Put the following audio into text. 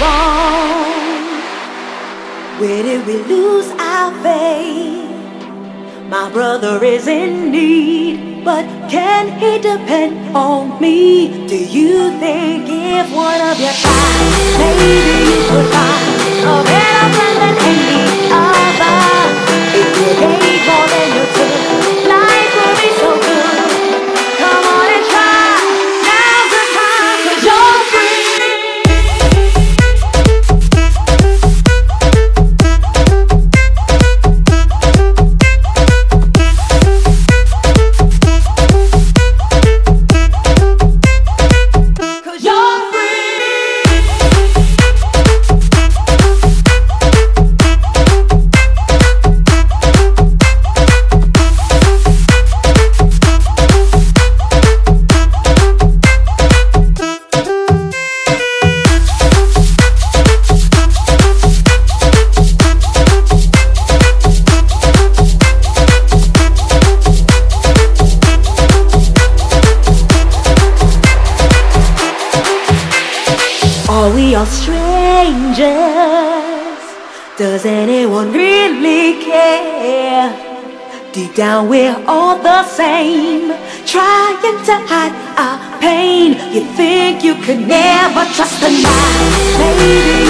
wrong? Where did we lose our faith? My brother is in need, but can he depend on me? Do you think if one of your tried, maybe you could find a better Are strangers? Does anyone really care? Deep down we're all the same Trying to hide our pain You think you could never trust another